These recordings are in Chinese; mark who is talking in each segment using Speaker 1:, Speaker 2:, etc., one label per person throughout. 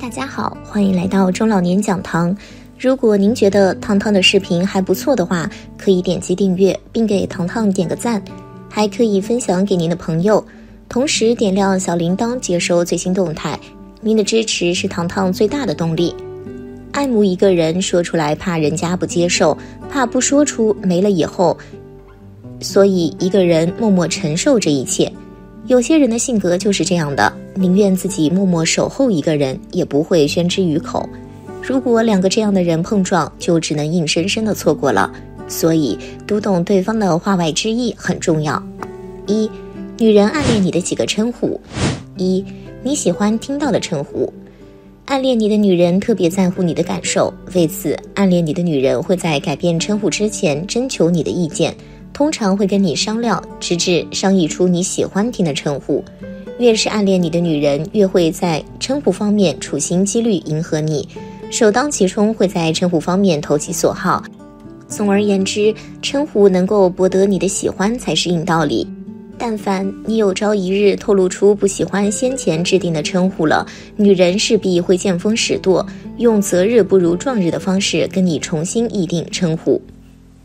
Speaker 1: 大家好，欢迎来到中老年讲堂。如果您觉得糖糖的视频还不错的话，可以点击订阅，并给糖糖点个赞，还可以分享给您的朋友，同时点亮小铃铛，接收最新动态。您的支持是糖糖最大的动力。爱慕一个人，说出来怕人家不接受，怕不说出没了以后，所以一个人默默承受这一切。有些人的性格就是这样的，宁愿自己默默守候一个人，也不会宣之于口。如果两个这样的人碰撞，就只能硬生生的错过了。所以，读懂对方的话外之意很重要。一，女人暗恋你的几个称呼。一，你喜欢听到的称呼。暗恋你的女人特别在乎你的感受，为此，暗恋你的女人会在改变称呼之前征求你的意见。通常会跟你商量，直至商议出你喜欢听的称呼。越是暗恋你的女人，越会在称呼方面处心积虑迎合你，首当其冲会在称呼方面投其所好。总而言之，称呼能够博得你的喜欢才是硬道理。但凡你有朝一日透露出不喜欢先前制定的称呼了，女人势必会见风使舵，用择日不如撞日的方式跟你重新议定称呼。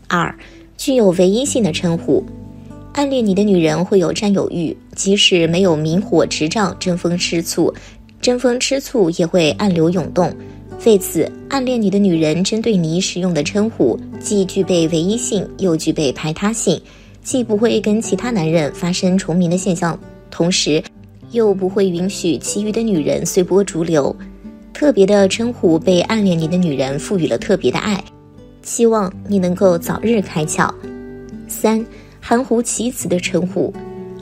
Speaker 1: 二。具有唯一性的称呼，暗恋你的女人会有占有欲，即使没有明火执仗争风吃醋，争风吃醋也会暗流涌动。为此，暗恋你的女人针对你使用的称呼，既具备唯一性，又具备排他性，既不会跟其他男人发生重名的现象，同时又不会允许其余的女人随波逐流。特别的称呼被暗恋你的女人赋予了特别的爱。希望你能够早日开窍。三，含糊其辞的称呼，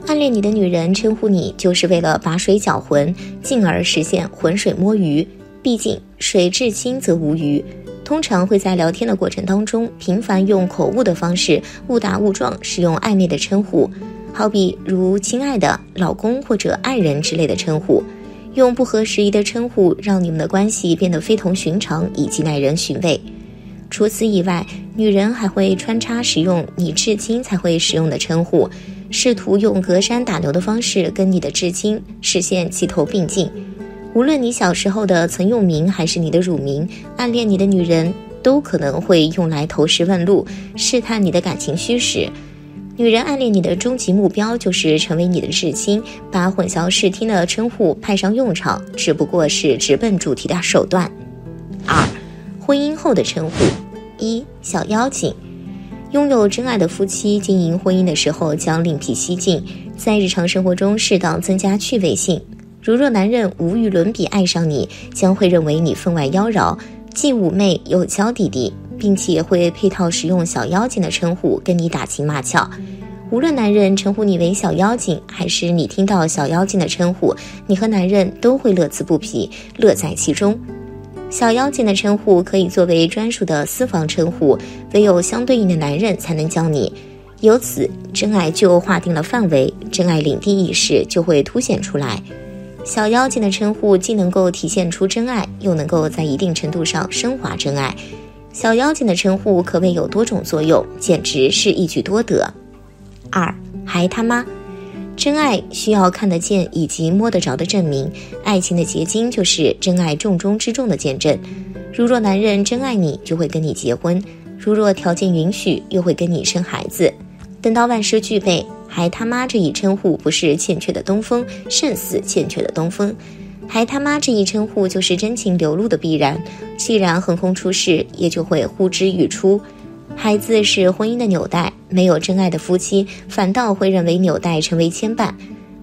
Speaker 1: 暗恋你的女人称呼你就是为了把水搅浑，进而实现浑水摸鱼。毕竟水至清则无鱼，通常会在聊天的过程当中频繁用口误的方式误打误撞使用暧昧的称呼，好比如亲爱的、老公或者爱人之类的称呼，用不合时宜的称呼让你们的关系变得非同寻常以及耐人寻味。除此以外，女人还会穿插使用你至亲才会使用的称呼，试图用隔山打牛的方式跟你的至亲实现齐头并进。无论你小时候的曾用名还是你的乳名，暗恋你的女人都可能会用来投石问路，试探你的感情虚实。女人暗恋你的终极目标就是成为你的至亲，把混淆视听的称呼派上用场，只不过是直奔主题的手段。二。婚姻后的称呼：一小妖精。拥有真爱的夫妻经营婚姻的时候将另辟蹊径，在日常生活中适当增加趣味性。如若男人无与伦比爱上你，将会认为你分外妖娆，既妩媚又娇滴滴，并且会配套使用小妖精的称呼跟你打情骂俏。无论男人称呼你为小妖精，还是你听到小妖精的称呼，你和男人都会乐此不疲，乐在其中。小妖精的称呼可以作为专属的私房称呼，唯有相对应的男人才能叫你。由此，真爱就划定了范围，真爱领地意识就会凸显出来。小妖精的称呼既能够体现出真爱，又能够在一定程度上升华真爱。小妖精的称呼可谓有多种作用，简直是一举多得。二，还他妈。真爱需要看得见以及摸得着的证明，爱情的结晶就是真爱重中之重的见证。如若男人真爱你，就会跟你结婚；如若条件允许，又会跟你生孩子。等到万事俱备，还他妈这一称呼不是欠缺的东风，胜似欠缺的东风。还他妈这一称呼就是真情流露的必然。既然横空出世，也就会呼之欲出。孩子是婚姻的纽带，没有真爱的夫妻反倒会认为纽带成为牵绊。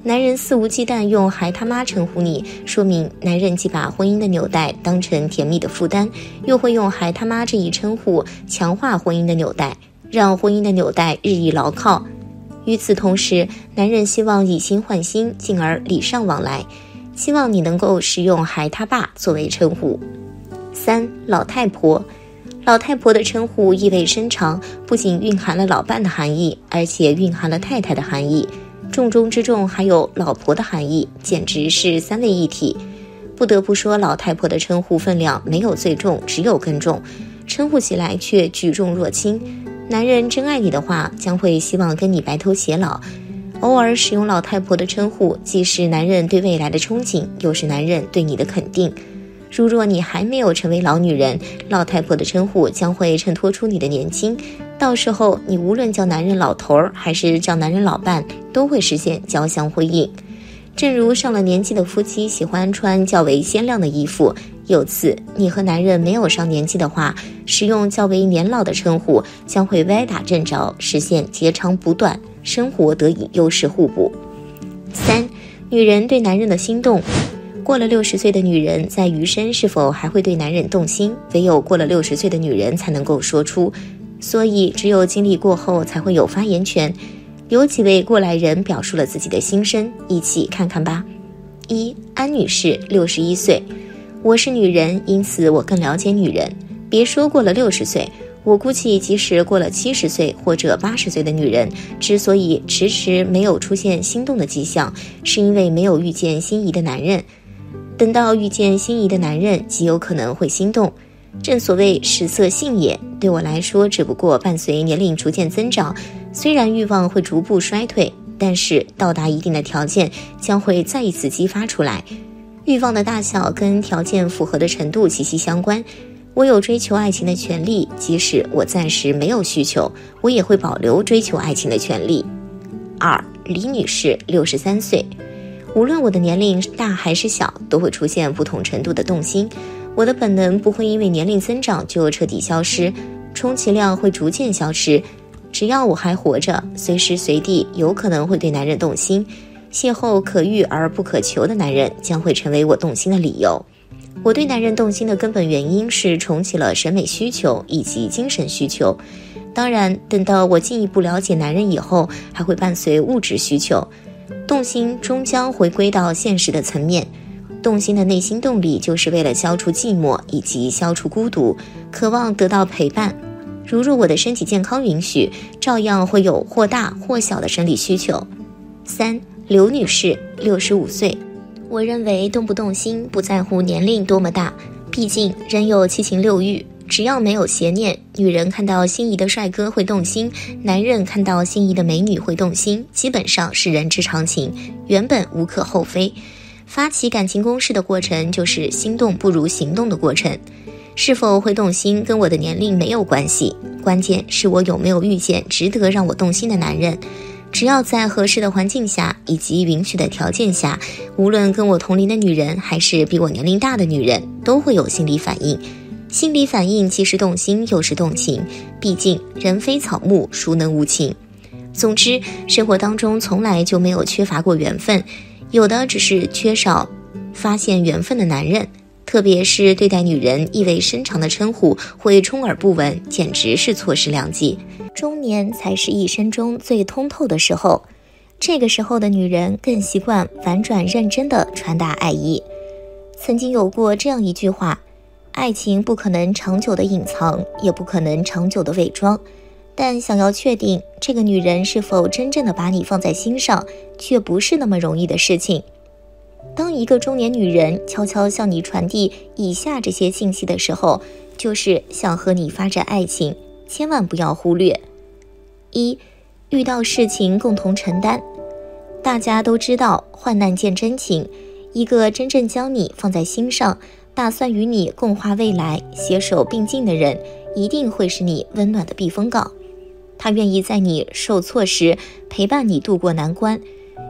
Speaker 1: 男人肆无忌惮用“孩他妈”称呼你，说明男人既把婚姻的纽带当成甜蜜的负担，又会用“孩他妈”这一称呼强化婚姻的纽带，让婚姻的纽带日益牢靠。与此同时，男人希望以心换心，进而礼尚往来，希望你能够使用“孩他爸”作为称呼。三老太婆。老太婆的称呼意味深长，不仅蕴含了老伴的含义，而且蕴含了太太的含义，重中之重还有老婆的含义，简直是三位一体。不得不说，老太婆的称呼分量没有最重，只有更重，称呼起来却举重若轻。男人真爱你的话，将会希望跟你白头偕老。偶尔使用老太婆的称呼，既是男人对未来的憧憬，又是男人对你的肯定。如若你还没有成为老女人，老太婆的称呼将会衬托出你的年轻。到时候，你无论叫男人老头儿，还是叫男人老伴，都会实现交相辉映。正如上了年纪的夫妻喜欢穿较为鲜亮的衣服，有次你和男人没有上年纪的话，使用较为年老的称呼，将会歪打正着，实现截长补短，生活得以优势互补。三，女人对男人的心动。过了六十岁的女人，在余生是否还会对男人动心？唯有过了六十岁的女人才能够说出。所以，只有经历过后，才会有发言权。有几位过来人表述了自己的心声，一起看看吧。一，安女士，六十一岁。我是女人，因此我更了解女人。别说过了六十岁，我估计即使过了七十岁或者八十岁的女人，之所以迟迟没有出现心动的迹象，是因为没有遇见心仪的男人。等到遇见心仪的男人，极有可能会心动。正所谓食色性也，对我来说，只不过伴随年龄逐渐增长，虽然欲望会逐步衰退，但是到达一定的条件，将会再一次激发出来。欲望的大小跟条件符合的程度息息相关。我有追求爱情的权利，即使我暂时没有需求，我也会保留追求爱情的权利。二，李女士，六十三岁。无论我的年龄大还是小，都会出现不同程度的动心。我的本能不会因为年龄增长就彻底消失，充其量会逐渐消失。只要我还活着，随时随地有可能会对男人动心。邂逅可遇而不可求的男人，将会成为我动心的理由。我对男人动心的根本原因是重启了审美需求以及精神需求。当然，等到我进一步了解男人以后，还会伴随物质需求。动心终将回归到现实的层面，动心的内心动力就是为了消除寂寞以及消除孤独，渴望得到陪伴。如若我的身体健康允许，照样会有或大或小的生理需求。三，刘女士，六十五岁，我认为动不动心不在乎年龄多么大，毕竟人有七情六欲。只要没有邪念，女人看到心仪的帅哥会动心，男人看到心仪的美女会动心，基本上是人之常情，原本无可厚非。发起感情攻势的过程，就是心动不如行动的过程。是否会动心，跟我的年龄没有关系，关键是我有没有遇见值得让我动心的男人。只要在合适的环境下以及允许的条件下，无论跟我同龄的女人，还是比我年龄大的女人，都会有心理反应。心理反应既是动心又是动情，毕竟人非草木，孰能无情？总之，生活当中从来就没有缺乏过缘分，有的只是缺少发现缘分的男人。特别是对待女人意味深长的称呼会充耳不闻，简直是错失良机。中年才是一生中最通透的时候，这个时候的女人更习惯婉转认真的传达爱意。曾经有过这样一句话。爱情不可能长久的隐藏，也不可能长久的伪装，但想要确定这个女人是否真正的把你放在心上，却不是那么容易的事情。当一个中年女人悄悄向你传递以下这些信息的时候，就是想和你发展爱情，千万不要忽略。一，遇到事情共同承担。大家都知道，患难见真情，一个真正将你放在心上。打算与你共话未来、携手并进的人，一定会是你温暖的避风港。他愿意在你受挫时陪伴你度过难关，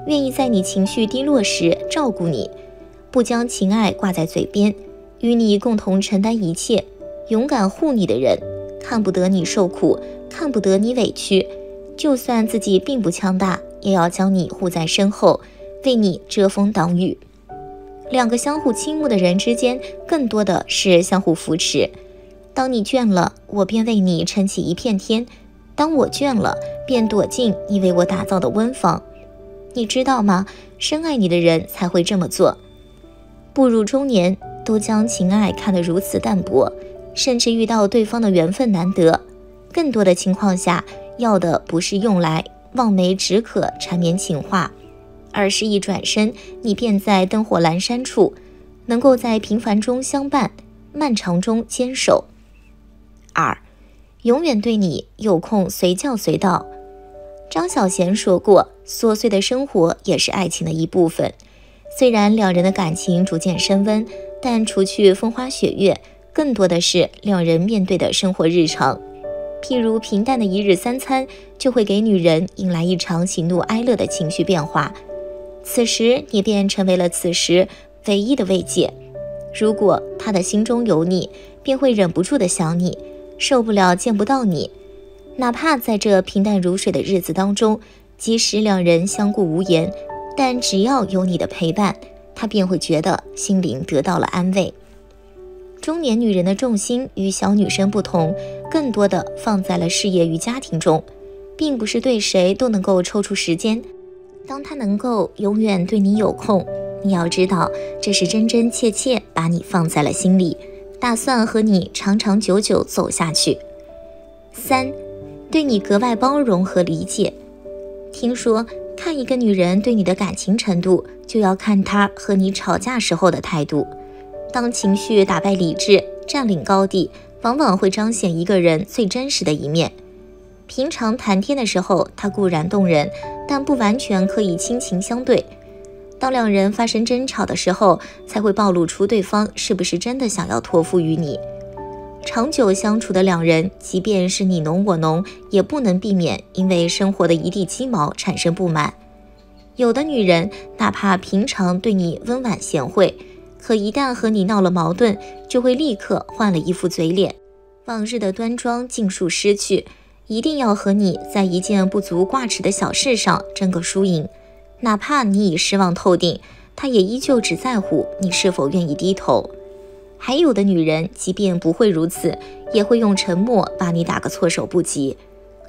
Speaker 1: 愿意在你情绪低落时照顾你，不将情爱挂在嘴边，与你共同承担一切，勇敢护你的人，看不得你受苦，看不得你委屈，就算自己并不强大，也要将你护在身后，为你遮风挡雨。两个相互倾慕的人之间，更多的是相互扶持。当你倦了，我便为你撑起一片天；当我倦了，便躲进你为我打造的温房。你知道吗？深爱你的人才会这么做。步入中年，都将情爱看得如此淡薄，甚至遇到对方的缘分难得。更多的情况下，要的不是用来望梅止渴、缠绵情话。而是一转身，你便在灯火阑珊处，能够在平凡中相伴，漫长中坚守。二，永远对你有空随叫随到。张小娴说过：“琐碎的生活也是爱情的一部分。”虽然两人的感情逐渐升温，但除去风花雪月，更多的是两人面对的生活日常。譬如平淡的一日三餐，就会给女人引来一场喜怒哀乐的情绪变化。此时，你便成为了此时唯一的慰藉。如果他的心中有你，便会忍不住的想你，受不了见不到你。哪怕在这平淡如水的日子当中，即使两人相顾无言，但只要有你的陪伴，他便会觉得心灵得到了安慰。中年女人的重心与小女生不同，更多的放在了事业与家庭中，并不是对谁都能够抽出时间。当他能够永远对你有空，你要知道，这是真真切切把你放在了心里，打算和你长长久久走下去。三，对你格外包容和理解。听说，看一个女人对你的感情程度，就要看她和你吵架时候的态度。当情绪打败理智，占领高地，往往会彰显一个人最真实的一面。平常谈天的时候，他固然动人，但不完全可以亲情相对。当两人发生争吵的时候，才会暴露出对方是不是真的想要托付于你。长久相处的两人，即便是你侬我侬，也不能避免因为生活的一地鸡毛产生不满。有的女人，哪怕平常对你温婉贤惠。可一旦和你闹了矛盾，就会立刻换了一副嘴脸，往日的端庄尽数失去。一定要和你在一件不足挂齿的小事上争个输赢，哪怕你已失望透顶，他也依旧只在乎你是否愿意低头。还有的女人，即便不会如此，也会用沉默把你打个措手不及。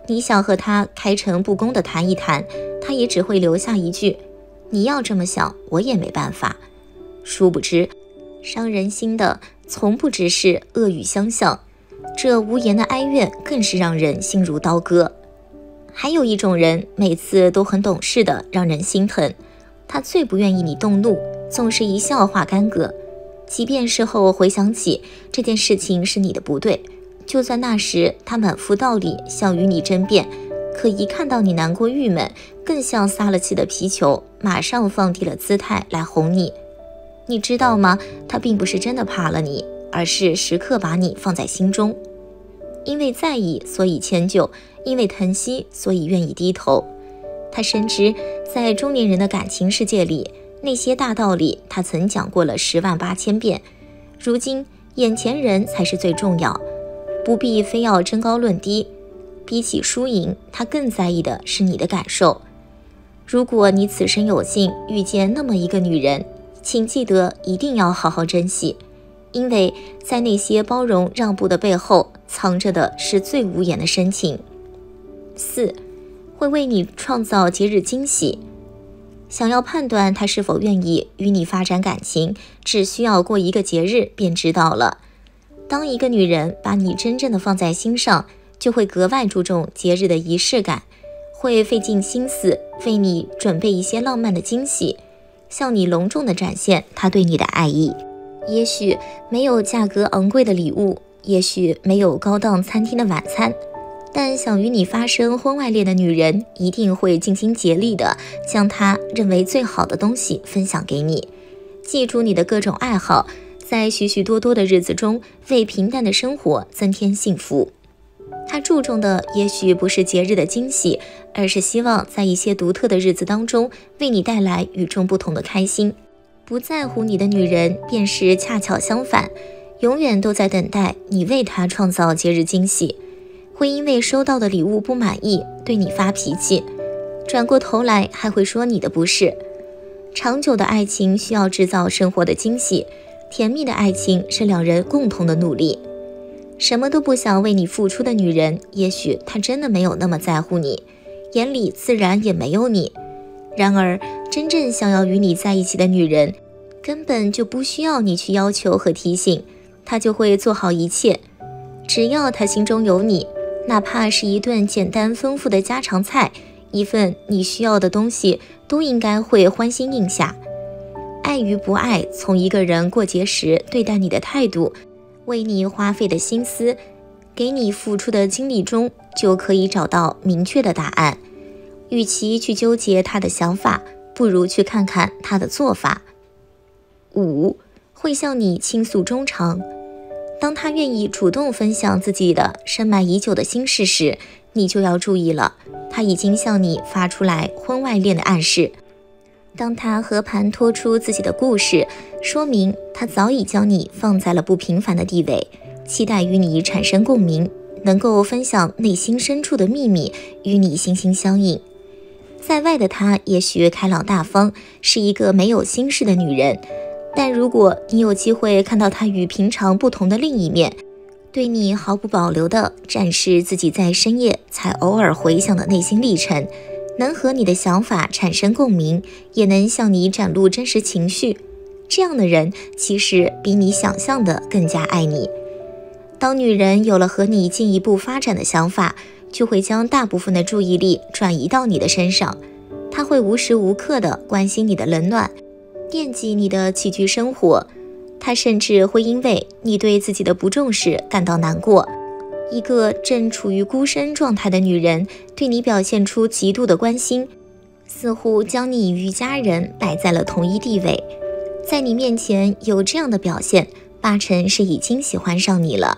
Speaker 1: 你想和他开诚布公地谈一谈，他也只会留下一句：“你要这么想，我也没办法。”殊不知，伤人心的从不只是恶语相向，这无言的哀怨更是让人心如刀割。还有一种人，每次都很懂事的，让人心疼。他最不愿意你动怒，总是一笑化干戈。即便事后回想起这件事情是你的不对，就算那时他满腹道理想与你争辩，可一看到你难过郁闷，更像撒了气的皮球，马上放低了姿态来哄你。你知道吗？他并不是真的怕了你，而是时刻把你放在心中。因为在意，所以迁就；因为疼惜，所以愿意低头。他深知，在中年人的感情世界里，那些大道理他曾讲过了十万八千遍。如今，眼前人才是最重要，不必非要争高论低。比起输赢，他更在意的是你的感受。如果你此生有幸遇见那么一个女人，请记得，一定要好好珍惜，因为在那些包容让步的背后，藏着的是最无言的深情。四，会为你创造节日惊喜。想要判断他是否愿意与你发展感情，只需要过一个节日便知道了。当一个女人把你真正的放在心上，就会格外注重节日的仪式感，会费尽心思为你准备一些浪漫的惊喜。向你隆重的展现他对你的爱意，也许没有价格昂贵的礼物，也许没有高档餐厅的晚餐，但想与你发生婚外恋的女人一定会尽心竭力的将她认为最好的东西分享给你，记住你的各种爱好，在许许多多的日子中为平淡的生活增添幸福。他注重的也许不是节日的惊喜，而是希望在一些独特的日子当中为你带来与众不同的开心。不在乎你的女人便是恰巧相反，永远都在等待你为她创造节日惊喜。会因为收到的礼物不满意对你发脾气，转过头来还会说你的不是。长久的爱情需要制造生活的惊喜，甜蜜的爱情是两人共同的努力。什么都不想为你付出的女人，也许她真的没有那么在乎你，眼里自然也没有你。然而，真正想要与你在一起的女人，根本就不需要你去要求和提醒，她就会做好一切。只要她心中有你，哪怕是一顿简单丰富的家常菜，一份你需要的东西，都应该会欢心应下。爱与不爱，从一个人过节时对待你的态度。为你花费的心思，给你付出的精力中，就可以找到明确的答案。与其去纠结他的想法，不如去看看他的做法。五，会向你倾诉衷肠。当他愿意主动分享自己的深埋已久的心事时，你就要注意了，他已经向你发出来婚外恋的暗示。当他和盘托出自己的故事，说明他早已将你放在了不平凡的地位，期待与你产生共鸣，能够分享内心深处的秘密，与你心心相印。在外的她也许开朗大方，是一个没有心事的女人，但如果你有机会看到她与平常不同的另一面，对你毫不保留地展示自己在深夜才偶尔回想的内心历程。能和你的想法产生共鸣，也能向你展露真实情绪，这样的人其实比你想象的更加爱你。当女人有了和你进一步发展的想法，就会将大部分的注意力转移到你的身上，他会无时无刻的关心你的冷暖，惦记你的起居生活，他甚至会因为你对自己的不重视感到难过。一个正处于孤身状态的女人对你表现出极度的关心，似乎将你与家人摆在了同一地位。在你面前有这样的表现，八成是已经喜欢上你了。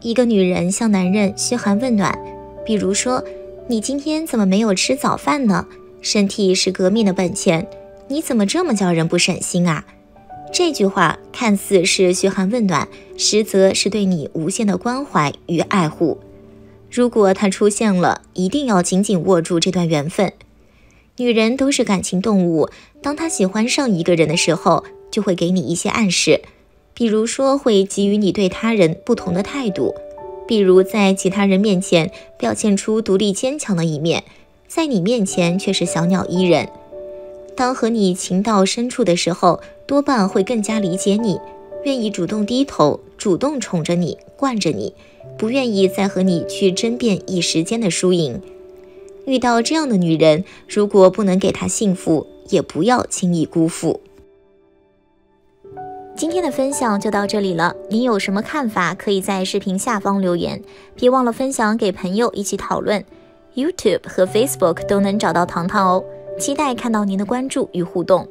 Speaker 1: 一个女人向男人嘘寒问暖，比如说：“你今天怎么没有吃早饭呢？身体是革命的本钱，你怎么这么叫人不省心啊？”这句话看似是嘘寒问暖，实则是对你无限的关怀与爱护。如果他出现了，一定要紧紧握住这段缘分。女人都是感情动物，当她喜欢上一个人的时候，就会给你一些暗示，比如说会给予你对他人不同的态度，比如在其他人面前表现出独立坚强的一面，在你面前却是小鸟依人。当和你情到深处的时候，多半会更加理解你，愿意主动低头，主动宠着你，惯着你，不愿意再和你去争辩一时间的输赢。遇到这样的女人，如果不能给她幸福，也不要轻易辜负。今天的分享就到这里了，您有什么看法，可以在视频下方留言，别忘了分享给朋友一起讨论。YouTube 和 Facebook 都能找到糖糖哦。期待看到您的关注与互动。